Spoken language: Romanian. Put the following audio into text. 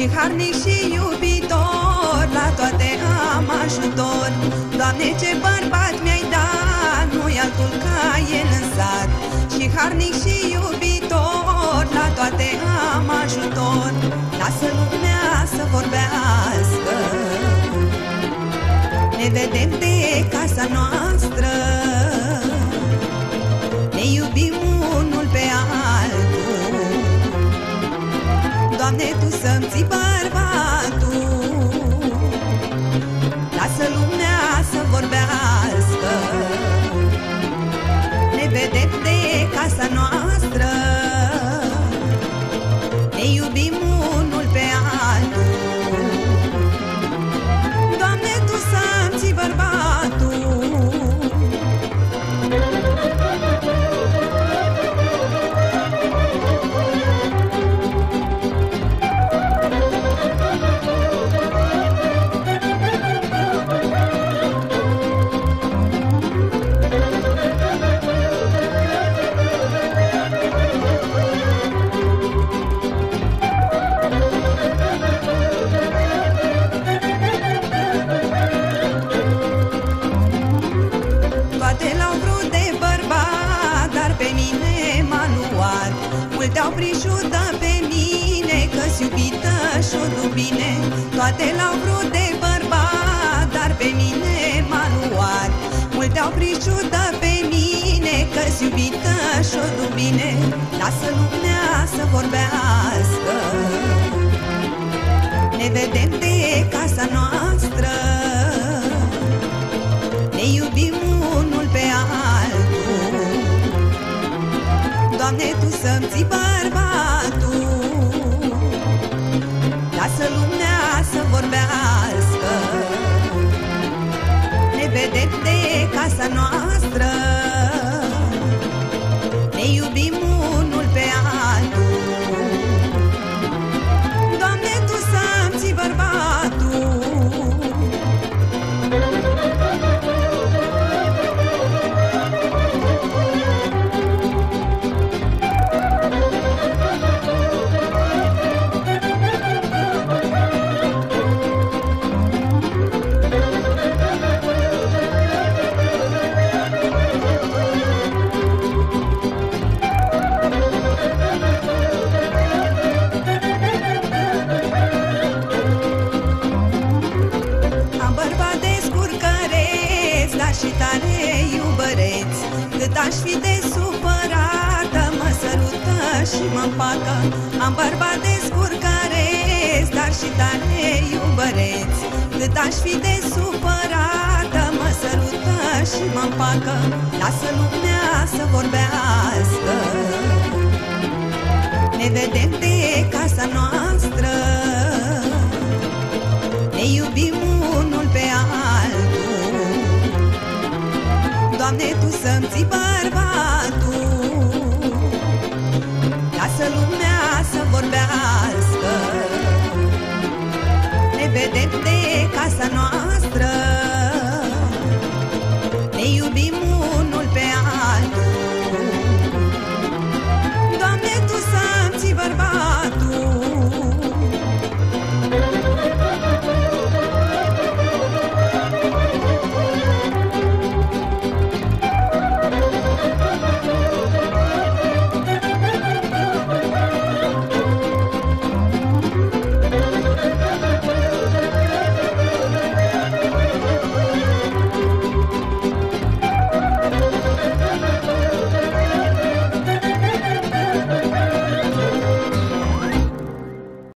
Și harnic și iubitor La toate am ajutor. Doamne, ce bărbat mi-ai dat Nu-i altul ca el în sat. Și harnic și iubitor La toate am ajutor. Lasă lumea să vorbească. Ne vedem de casa noastră Doamne, Tu să-mi ții bărbatul. Lasă Multe au prișudă pe mine Că-s iubită și-o duc bine. Toate l-au vrut de bărbat Dar pe mine m-a luat. Multe au prișudă pe mine Că-s iubită și-o duc bine. Lasă lumea să vorbească. Ne vedem de casa noastră. Ne iubim să-mi ții bărbatul Cât aș fi de supărată, mă sărută și mă împacă. Am bărbat de scurcăreț, dar și tare iubăreț. Cât aș fi de supărată, mă sărută și mă împacă. Lasă lumea să vorbească. Ne vedem de Doamne, Tu să-mi ții bărbatul. Ca să lumea să vorbească.